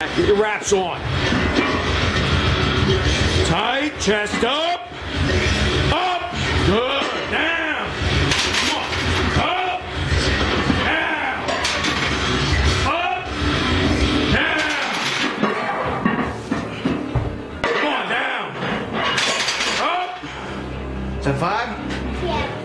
Get your wraps on. Tight, chest up. Up. Good. Down. Come on. Up. Down. Up. Down. Come on, down. Up. Is that five? Yeah.